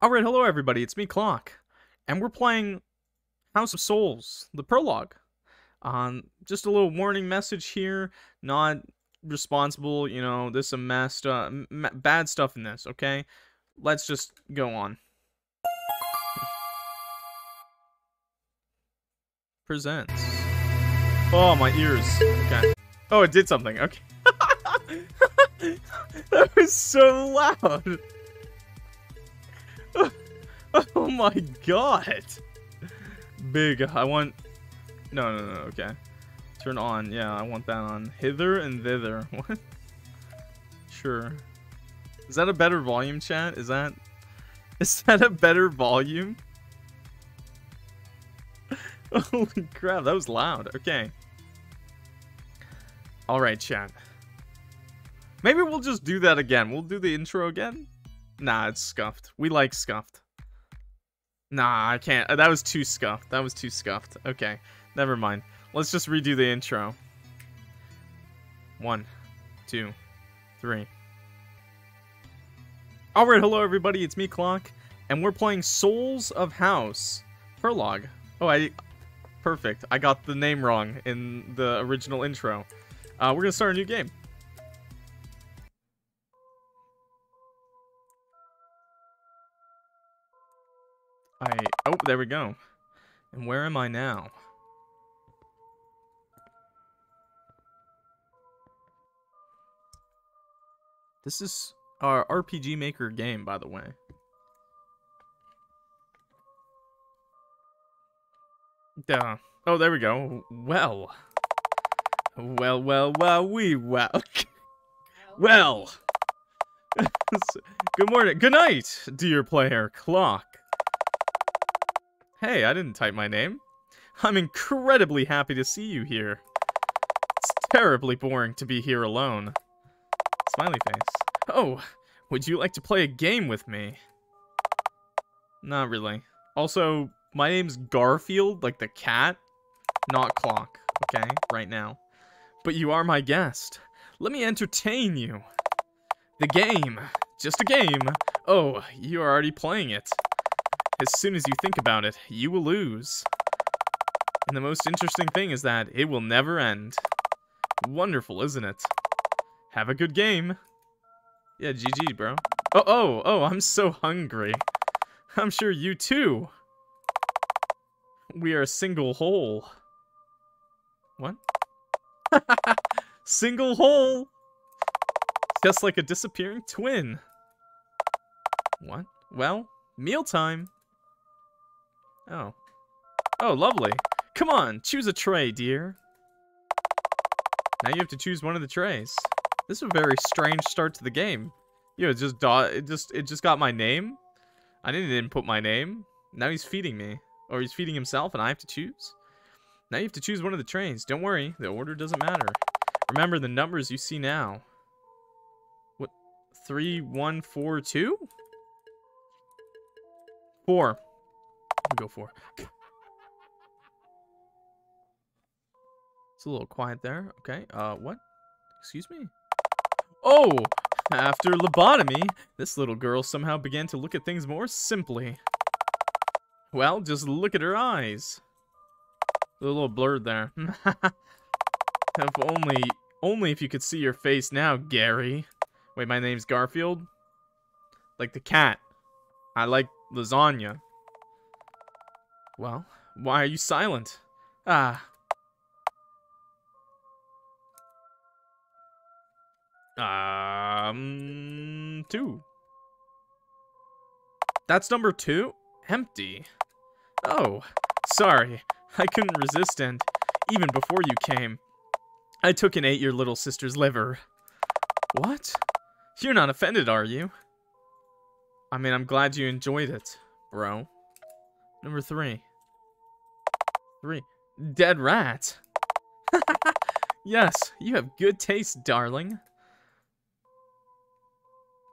Alright, hello everybody, it's me, Clock. And we're playing House of Souls, the prologue. Um, just a little warning message here, not responsible, you know, this a mess, uh, bad stuff in this, okay? Let's just go on. Presents. Oh, my ears. Okay. Oh, it did something, okay. that was so loud. oh my god. Big. I want. No, no, no. Okay. Turn on. Yeah, I want that on. Hither and thither. What? Sure. Is that a better volume, chat? Is that. Is that a better volume? Holy crap, that was loud. Okay. Alright, chat. Maybe we'll just do that again. We'll do the intro again. Nah, it's scuffed. We like scuffed. Nah, I can't. That was too scuffed. That was too scuffed. Okay, never mind. Let's just redo the intro. One, two, three. Alright, hello everybody, it's me, Clock, and we're playing Souls of House. Prologue. Oh, I... Perfect. I got the name wrong in the original intro. Uh, we're gonna start a new game. I... Oh, there we go. And where am I now? This is our RPG Maker game, by the way. Duh. Oh, there we go. Well. Well, well, well, we well. well. Good morning. Good night, dear player. Clock. Hey, I didn't type my name. I'm incredibly happy to see you here. It's terribly boring to be here alone. Smiley face. Oh, would you like to play a game with me? Not really. Also, my name's Garfield, like the cat, not Clock, okay? Right now. But you are my guest. Let me entertain you. The game. Just a game. Oh, you are already playing it. As soon as you think about it, you will lose. And the most interesting thing is that it will never end. Wonderful, isn't it? Have a good game. Yeah, GG, bro. Oh, oh, oh, I'm so hungry. I'm sure you too. We are a single whole. What? single whole. Just like a disappearing twin. What? Well, mealtime. Oh. Oh, lovely. Come on, choose a tray, dear. Now you have to choose one of the trays. This is a very strange start to the game. You know, it just it just it just got my name. I didn't input my name. Now he's feeding me. Or he's feeding himself and I have to choose. Now you have to choose one of the trays. Don't worry, the order doesn't matter. Remember the numbers you see now. What? Three, one, four, two? Four go for. It's a little quiet there. Okay, uh, what? Excuse me? Oh! After lobotomy, this little girl somehow began to look at things more simply. Well, just look at her eyes. A little blurred there. if only, only if you could see your face now, Gary. Wait, my name's Garfield? Like the cat. I like lasagna. Well, why are you silent? Ah. Um, two. That's number two? Empty. Oh, sorry. I couldn't resist and, even before you came, I took and ate your little sister's liver. What? You're not offended, are you? I mean, I'm glad you enjoyed it, bro. Number three. Three. Dead rat. yes, you have good taste, darling.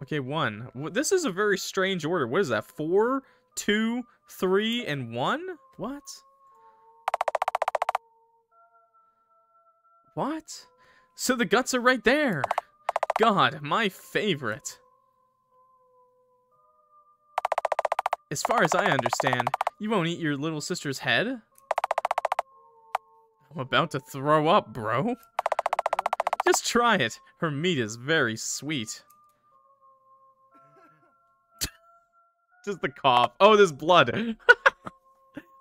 Okay, one. This is a very strange order. What is that? Four, two, three, and one? What? What? So the guts are right there. God, my favorite. As far as I understand, you won't eat your little sister's head? I'm about to throw up, bro. Just try it. Her meat is very sweet. just the cough. Oh, there's blood.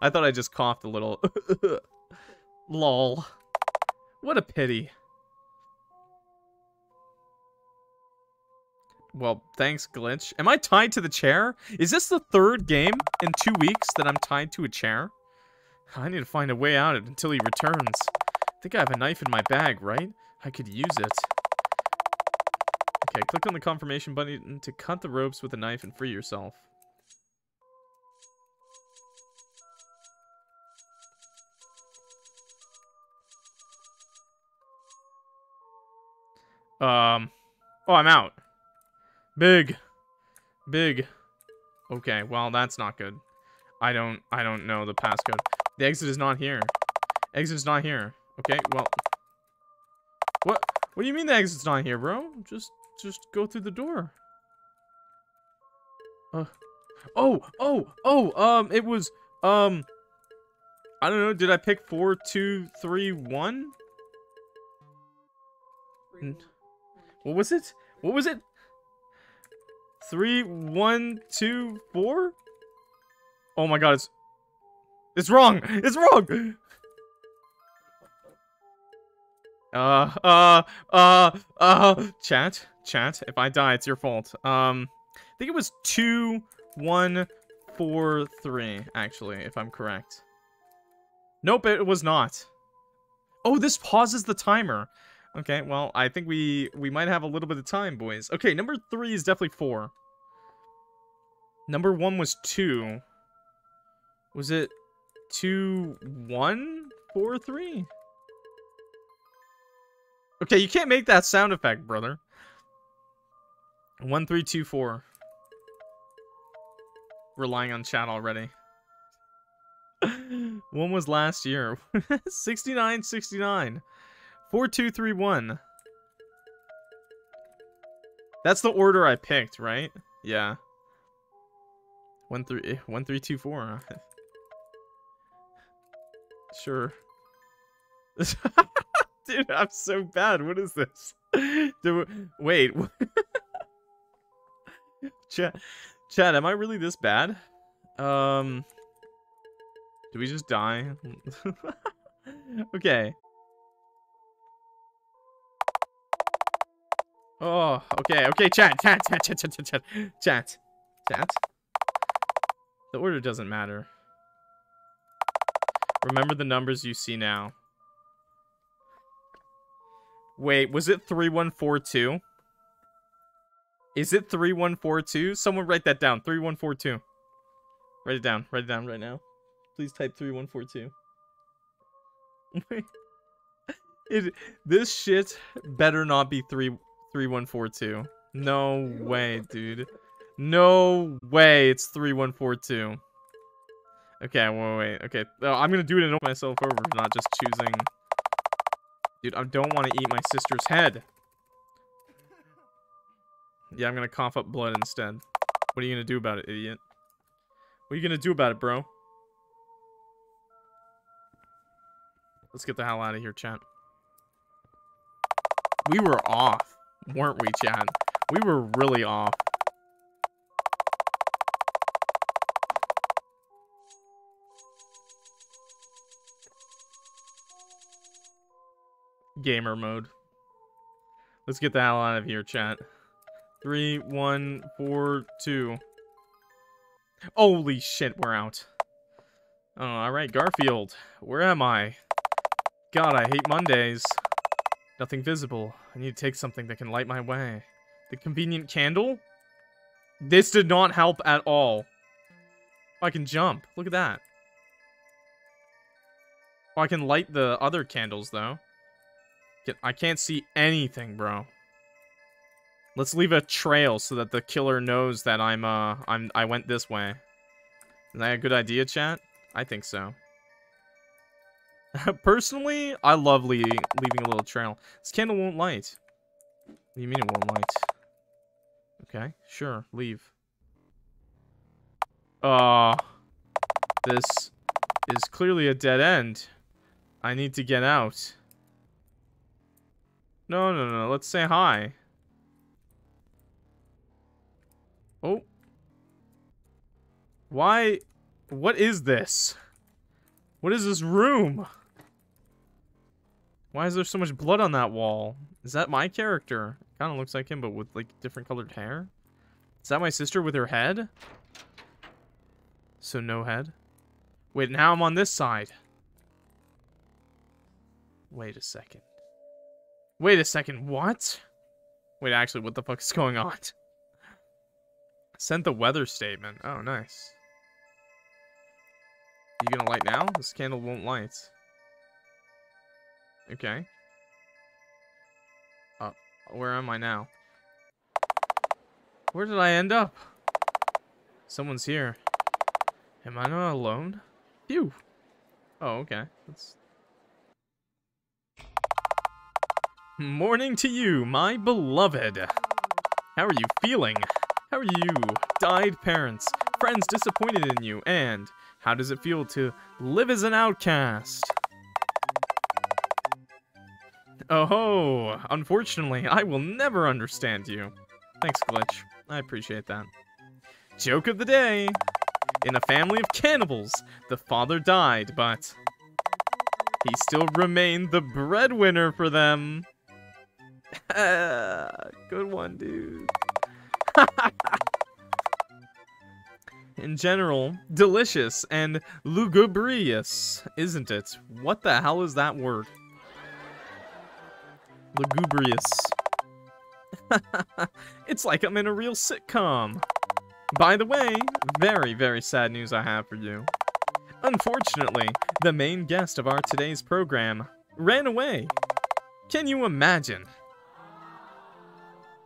I thought I just coughed a little. Lol. What a pity. Well, thanks, Glitch. Am I tied to the chair? Is this the third game in two weeks that I'm tied to a chair? I need to find a way out until he returns. I think I have a knife in my bag, right? I could use it. Okay, click on the confirmation button to cut the ropes with a knife and free yourself. Um, oh, I'm out. Big. Big. Okay, well, that's not good. I don't, I don't know the passcode. The exit is not here. Exit is not here. Okay, well. What? What do you mean the exit's not here, bro? Just, just go through the door. Uh. Oh, oh, oh, um, it was, um, I don't know, did I pick four, two, three, one? What was it? What was it? Three, one, two, four? Oh my god, it's... It's wrong! It's wrong! Uh, uh, uh, uh, chat, chat, if I die, it's your fault. Um, I think it was two, one, four, three, actually, if I'm correct. Nope, it was not. Oh, this pauses the timer. Okay, well, I think we we might have a little bit of time, boys. Okay, number three is definitely four. Number one was two. Was it two, one, four, three? Okay, you can't make that sound effect, brother. One, three, two, four. Relying on chat already. One was last year. 69, 69. 4231. That's the order I picked, right? Yeah. One three eh, one three two four. sure. Dude, I'm so bad. What is this? Dude, wait. Chad, Chad, am I really this bad? Um, do we just die? okay. Oh, okay, okay, chat, chat, chat, chat, chat, chat, chat, chat. The order doesn't matter. Remember the numbers you see now. Wait, was it 3142? Is it 3142? Someone write that down. 3142. Write it down. Write it down right now. Please type 3142. it this shit better not be 3 3142. No way, dude. No way it's 3142. Okay, wait, wait, okay. Oh, I'm gonna do it and myself over, not just choosing... Dude, I don't want to eat my sister's head. Yeah, I'm gonna cough up blood instead. What are you gonna do about it, idiot? What are you gonna do about it, bro? Let's get the hell out of here, chat. We were off weren't we, Chad? We were really off. Gamer mode. Let's get the hell out of here, chat. Three, one, four, two. Holy shit, we're out. Oh, alright, Garfield. Where am I? God, I hate Mondays. Nothing visible. I need to take something that can light my way. The convenient candle? This did not help at all. I can jump. Look at that. Oh, I can light the other candles, though. I can't see anything, bro. Let's leave a trail so that the killer knows that I'm, uh, I'm, I went this way. Is that a good idea, chat? I think so. Personally, I love leaving, leaving a little trail. This candle won't light. What do you mean it won't light? Okay, sure, leave. Uh, this is clearly a dead end. I need to get out. No, no, no, let's say hi. Oh. Why? What is this? What is this room? Why is there so much blood on that wall? Is that my character? Kind of looks like him, but with like different colored hair. Is that my sister with her head? So no head. Wait, now I'm on this side. Wait a second. Wait a second, what? Wait, actually, what the fuck is going on? Sent the weather statement. Oh, nice. You gonna light now? This candle won't light. Okay. Uh, where am I now? Where did I end up? Someone's here. Am I not alone? Phew. Oh, okay. That's... Morning to you, my beloved. How are you feeling? How are you? Died parents, friends disappointed in you, and how does it feel to live as an outcast? Oh, ho! unfortunately, I will never understand you. Thanks, Glitch. I appreciate that. Joke of the day. In a family of cannibals, the father died, but he still remained the breadwinner for them. Good one, dude. In general, delicious and lugubrious, isn't it? What the hell is that word? Lugubrious. it's like I'm in a real sitcom. By the way, very, very sad news I have for you. Unfortunately, the main guest of our today's program ran away. Can you imagine?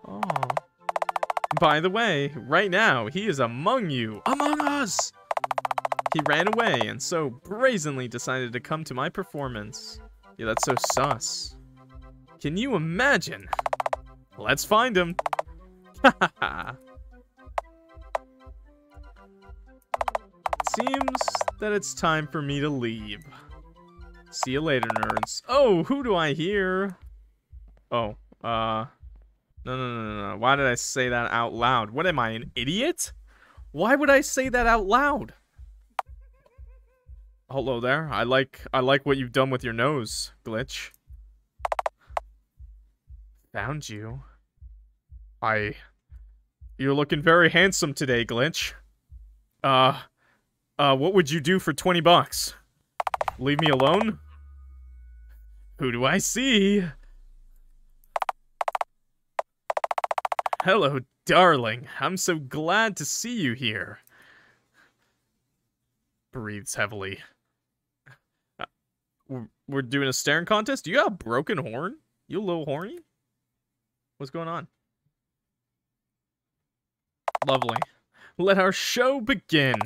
Oh. By the way, right now, he is among you. Among us! He ran away and so brazenly decided to come to my performance. Yeah, that's so sus. Can you imagine? Let's find him. Seems that it's time for me to leave. See you later, nerds. Oh, who do I hear? Oh, uh... No, no, no, no, no. Why did I say that out loud? What am I, an idiot? Why would I say that out loud? Hello there. I like I like what you've done with your nose, Glitch. Found you. I... You're looking very handsome today, Glitch. Uh... Uh, what would you do for 20 bucks? Leave me alone? Who do I see? Hello, darling. I'm so glad to see you here. Breathes heavily. Uh, we're doing a staring contest? You have a broken horn? You a little horny? What's going on? Lovely. Let our show begin.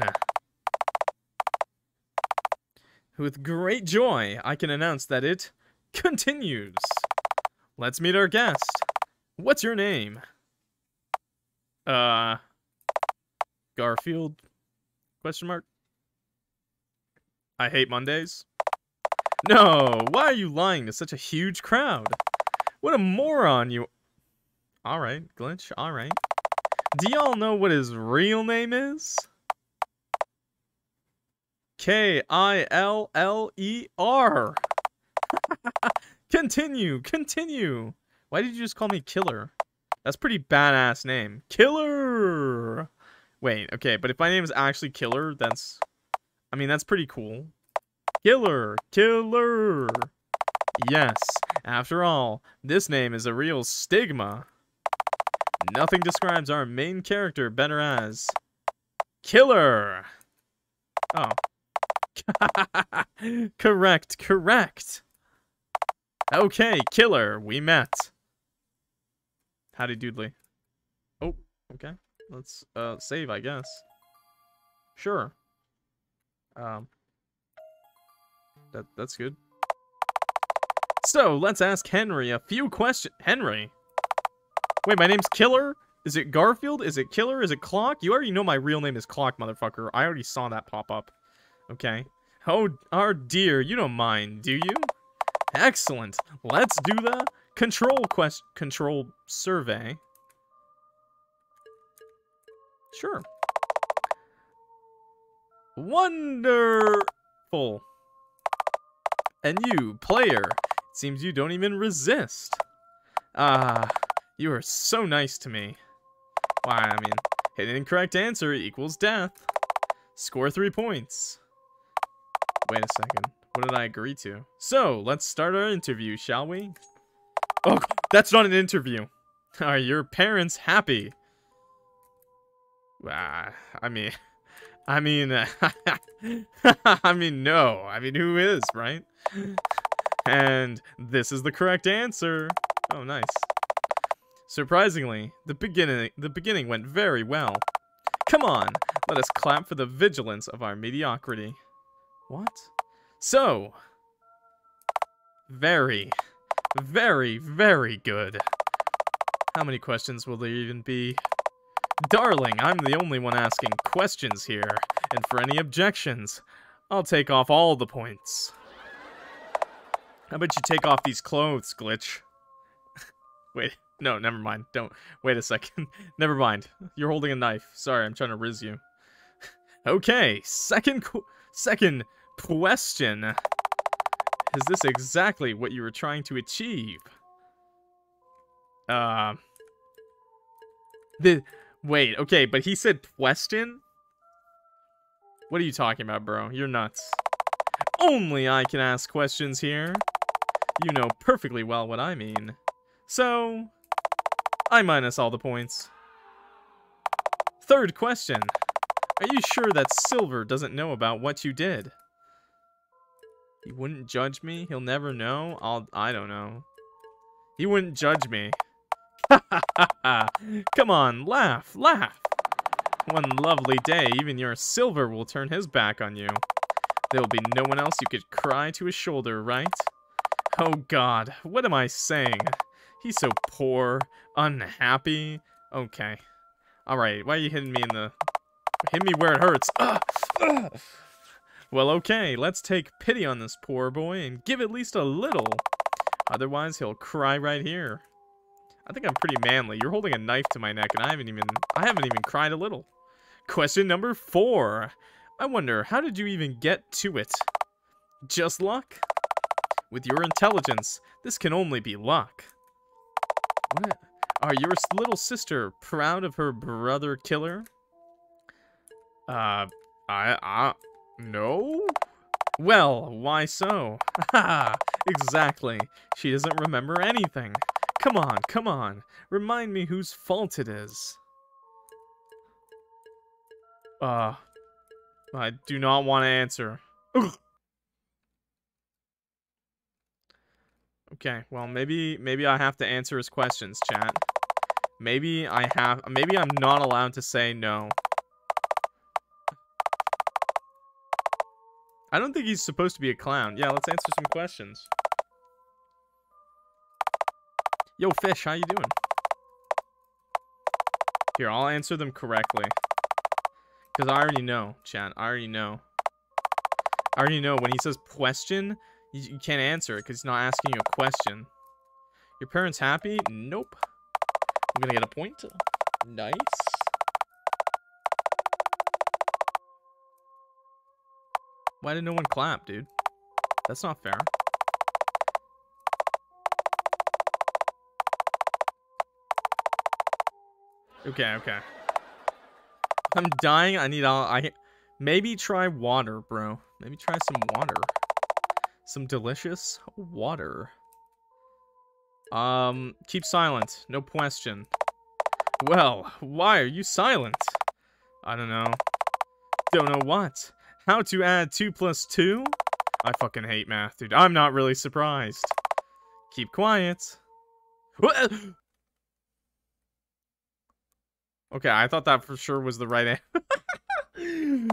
With great joy, I can announce that it continues. Let's meet our guest. What's your name? Uh, Garfield? Question mark. I hate Mondays. No, why are you lying to such a huge crowd? What a moron you Alright, Glitch, alright. Do y'all know what his real name is? K-I-L-L-E-R. continue, continue. Why did you just call me Killer? That's pretty badass name. Killer! Wait, okay, but if my name is actually Killer, that's... I mean, that's pretty cool. Killer! Killer! Yes, after all, this name is a real stigma. Nothing describes our main character better as Killer. Oh. correct, correct. Okay, Killer, we met. Howdy doodly. Oh, okay. Let's uh save, I guess. Sure. Um that that's good. So, let's ask Henry a few questions. Henry? Wait, my name's Killer? Is it Garfield? Is it Killer? Is it Clock? You already know my real name is Clock, motherfucker. I already saw that pop up. Okay. Oh, our dear, you don't mind, do you? Excellent. Let's do the control quest control survey. Sure. Wonderful. And you, player, it seems you don't even resist. Ah, you are so nice to me. Why, I mean, hit an incorrect answer equals death. Score three points. Wait a second. What did I agree to? So, let's start our interview, shall we? Oh, that's not an interview. Are your parents happy? Ah, I mean, I mean, I mean, no. I mean, who is, right? And this is the correct answer. Oh, nice. Surprisingly, the beginning the beginning went very well. Come on, let us clap for the vigilance of our mediocrity. What? So, very, very, very good. How many questions will there even be? Darling, I'm the only one asking questions here, and for any objections, I'll take off all the points. How about you take off these clothes, Glitch? Wait, no, never mind. Don't. Wait a second. never mind. You're holding a knife. Sorry, I'm trying to riz you. okay, second second question. Is this exactly what you were trying to achieve? Uh... The... Wait, okay, but he said question? What are you talking about, bro? You're nuts. Only I can ask questions here. You know perfectly well what I mean. So, I minus all the points. Third question. Are you sure that Silver doesn't know about what you did? He wouldn't judge me? He'll never know? I'll- I don't know. He wouldn't judge me. Come on, laugh, laugh. One lovely day, even your silver will turn his back on you. There will be no one else you could cry to his shoulder, right? Oh god, what am I saying? He's so poor, unhappy. Okay. Alright, why are you hitting me in the... Hit me where it hurts. Ugh! Ugh! Well, okay, let's take pity on this poor boy and give at least a little. Otherwise, he'll cry right here. I think I'm pretty manly. You're holding a knife to my neck, and I haven't even I haven't even cried a little. Question number four. I wonder, how did you even get to it? Just luck? With your intelligence, this can only be luck. What? Are your little sister proud of her brother killer? Uh, I, I, no? Well, why so? Ha exactly. She doesn't remember anything. Come on, come on. Remind me whose fault it is. Uh, I do not want to answer. Ugh. Okay, well, maybe maybe I have to answer his questions, chat. Maybe I have... Maybe I'm not allowed to say no. I don't think he's supposed to be a clown. Yeah, let's answer some questions. Yo, Fish, how you doing? Here, I'll answer them correctly. Because I already know, chat. I already know. I already know when he says question, you, you can't answer it because he's not asking you a question. Your parents happy? Nope. I'm gonna get a point. Nice. Why did no one clap, dude? That's not fair. Okay, okay. I'm dying. I need all. I maybe try water, bro. Maybe try some water. Some delicious water. Um, keep silent. No question. Well, why are you silent? I don't know. Don't know what. How to add 2 plus 2? I fucking hate math, dude. I'm not really surprised. Keep quiet. Okay, I thought that for sure was the right answer.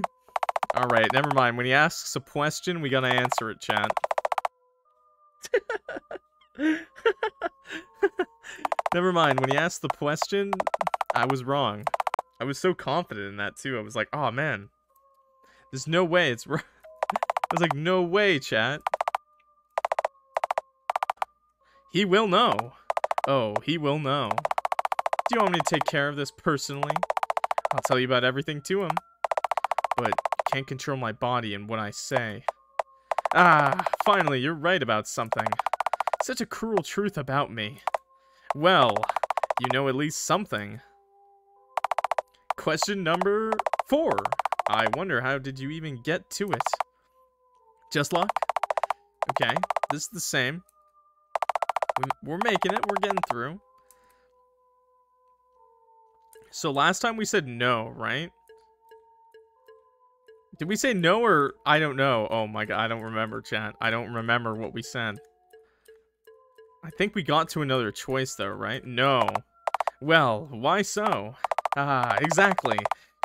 Alright, never mind. When he asks a question, we gotta answer it, chat. never mind. When he asks the question, I was wrong. I was so confident in that too. I was like, oh man, there's no way it's right. I was like, no way, chat. He will know. Oh, he will know. Do you want me to take care of this personally? I'll tell you about everything to him. But can't control my body and what I say. Ah, finally, you're right about something. Such a cruel truth about me. Well, you know at least something. Question number four. I wonder how did you even get to it? Just luck? Okay, this is the same. We're making it. We're getting through. So last time we said no, right? Did we say no or I don't know? Oh my god, I don't remember, chat. I don't remember what we said. I think we got to another choice though, right? No. Well, why so? Ah, exactly.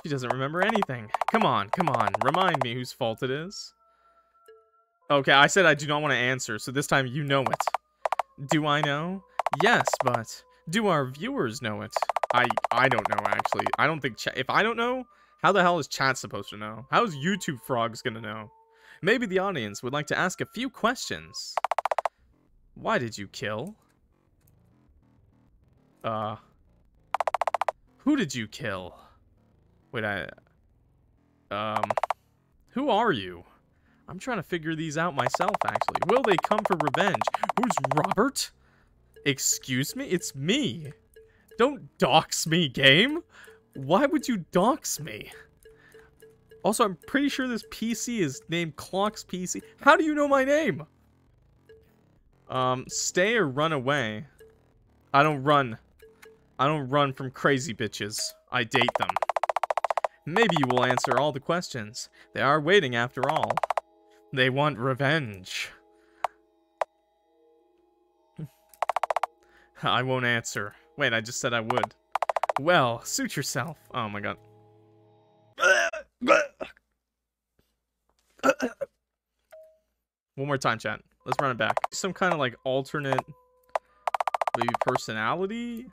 She doesn't remember anything. Come on, come on. Remind me whose fault it is. Okay, I said I do not want to answer, so this time you know it. Do I know? Yes, but do our viewers know it? I I don't know actually. I don't think if I don't know, how the hell is chat supposed to know? How is YouTube frogs gonna know? Maybe the audience would like to ask a few questions. Why did you kill? Uh Who did you kill? Wait, I um Who are you? I'm trying to figure these out myself, actually. Will they come for revenge? Who's Robert? Excuse me? It's me. Don't dox me, game. Why would you dox me? Also, I'm pretty sure this PC is named Clocks PC. How do you know my name? Um, stay or run away? I don't run. I don't run from crazy bitches. I date them. Maybe you will answer all the questions. They are waiting after all. They want revenge. I won't answer. Wait, I just said I would. Well, suit yourself. Oh my god. One more time, chat. Let's run it back. Some kind of like alternate, maybe personality?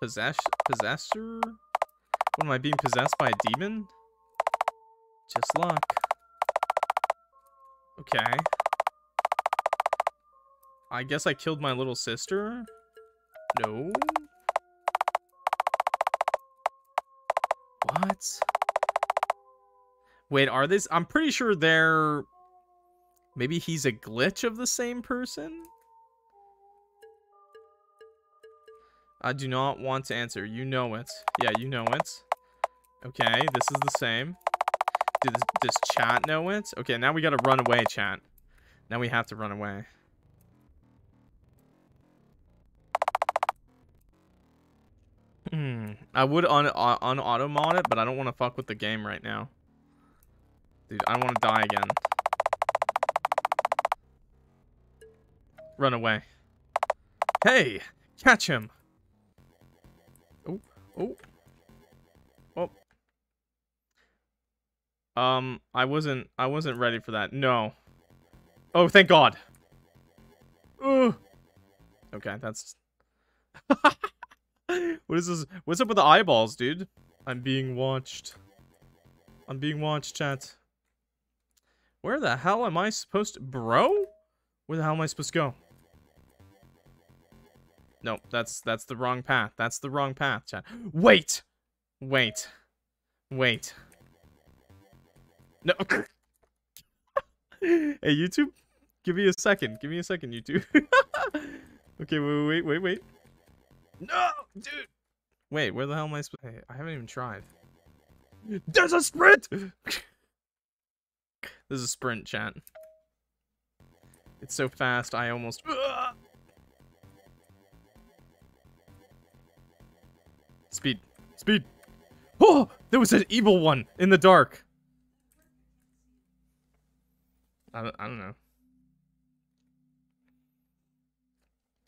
Possess possessor? What am I being possessed by a demon? Just luck. Okay. I guess I killed my little sister? No. What? Wait, are these... I'm pretty sure they're... Maybe he's a glitch of the same person? I do not want to answer. You know it. Yeah, you know it. Okay, this is the same. Does, does chat know it? Okay, now we gotta run away, chat. Now we have to run away. Hmm. I would uh, un auto mod it, but I don't want to fuck with the game right now. Dude, I don't want to die again. Run away. Hey! Catch him! Oh, oh. Um, I wasn't, I wasn't ready for that. No. Oh, thank God. Ugh. Okay, that's... what is this? What's up with the eyeballs, dude? I'm being watched. I'm being watched, chat. Where the hell am I supposed to... Bro? Where the hell am I supposed to go? No, that's that's the wrong path. That's the wrong path, chat. Wait! Wait. Wait. No. hey, YouTube, give me a second. Give me a second, YouTube. okay, wait, wait, wait, wait. No, dude. Wait, where the hell am I supposed? Hey, I haven't even tried. There's a sprint. There's a sprint, chat. It's so fast, I almost. Speed, speed. Oh, there was an evil one in the dark. I don't, I don't know.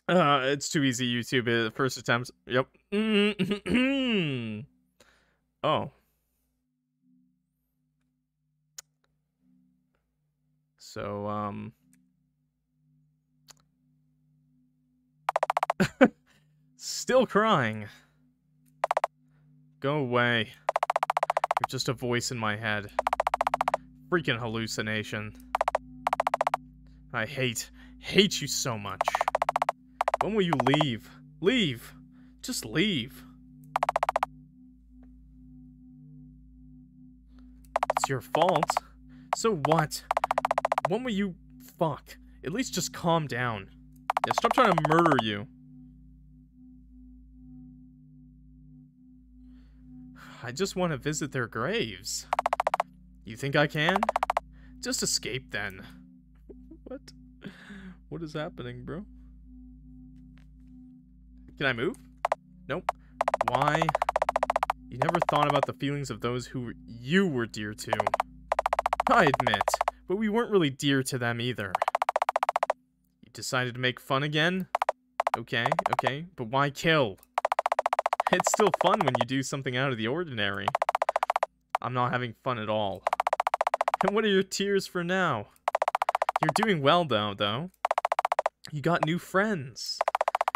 Uh, it's too easy, YouTube. Uh, first attempts. Yep. oh. So, um... Still crying. Go away. You're just a voice in my head. Freaking hallucination. I hate, hate you so much. When will you leave? Leave. Just leave. It's your fault. So what? When will you... Fuck. At least just calm down. Yeah, stop trying to murder you. I just want to visit their graves. You think I can? Just escape then. what? What is happening, bro? Can I move? Nope. Why? You never thought about the feelings of those who you were dear to. I admit, but we weren't really dear to them either. You decided to make fun again? Okay, okay, but why kill? It's still fun when you do something out of the ordinary. I'm not having fun at all. And what are your tears for now? You're doing well, though, though. You got new friends.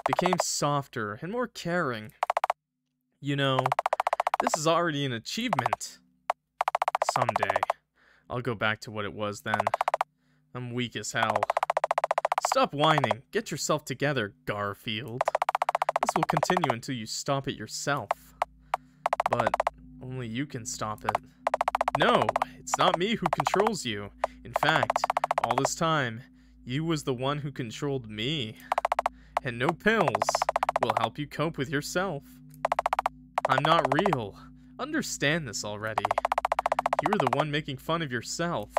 Became softer and more caring. You know, this is already an achievement. Someday, I'll go back to what it was then. I'm weak as hell. Stop whining. Get yourself together, Garfield. This will continue until you stop it yourself. But only you can stop it. No, it's not me who controls you. In fact, all this time, you was the one who controlled me. And no pills will help you cope with yourself. I'm not real. Understand this already. You're the one making fun of yourself.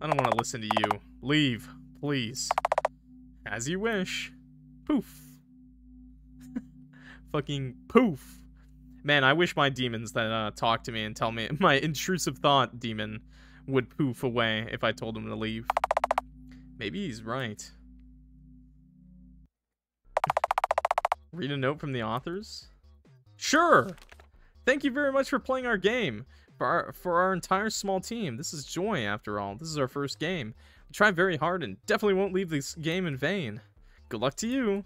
I don't want to listen to you. Leave, please. As you wish. Poof fucking poof. Man, I wish my demons that uh, talk to me and tell me my intrusive thought demon would poof away if I told him to leave. Maybe he's right. Read a note from the authors? Sure! Thank you very much for playing our game. For our, for our entire small team. This is joy, after all. This is our first game. We tried very hard and definitely won't leave this game in vain. Good luck to you.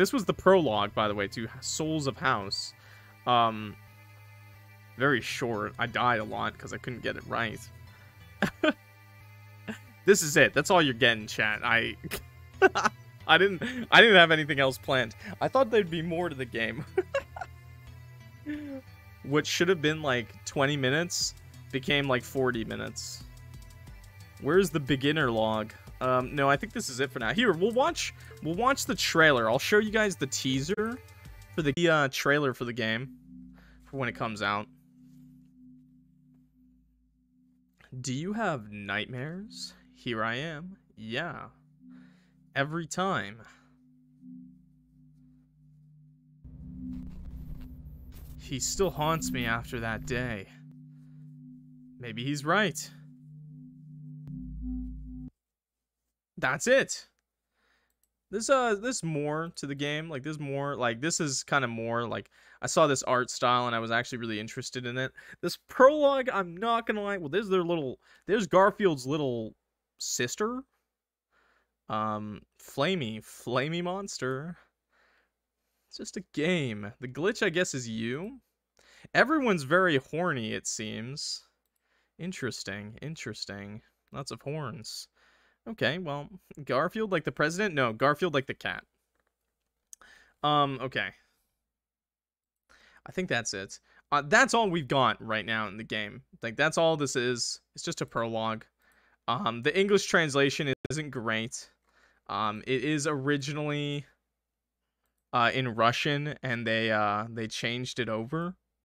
This was the prologue, by the way, to Souls of House. Um, very short. I died a lot because I couldn't get it right. this is it. That's all you're getting, chat. I, I didn't, I didn't have anything else planned. I thought there'd be more to the game. what should have been like 20 minutes became like 40 minutes. Where's the beginner log? Um, no, I think this is it for now. Here, we'll watch we'll watch the trailer. I'll show you guys the teaser for the uh, trailer for the game for when it comes out. Do you have nightmares? Here I am. Yeah. Every time. He still haunts me after that day. Maybe he's right. That's it. This uh this more to the game. Like this more like this is kind of more like I saw this art style and I was actually really interested in it. This prologue, I'm not gonna lie. Well, there's their little there's Garfield's little sister. Um Flamey, Flamey Monster. It's just a game. The glitch, I guess, is you. Everyone's very horny, it seems. Interesting, interesting. Lots of horns. Okay, well, Garfield like the president? No, Garfield like the cat. Um, okay. I think that's it. Uh, that's all we've got right now in the game. Like, that's all this is. It's just a prologue. Um, the English translation isn't great. Um, it is originally uh, in Russian, and they uh, they changed it over.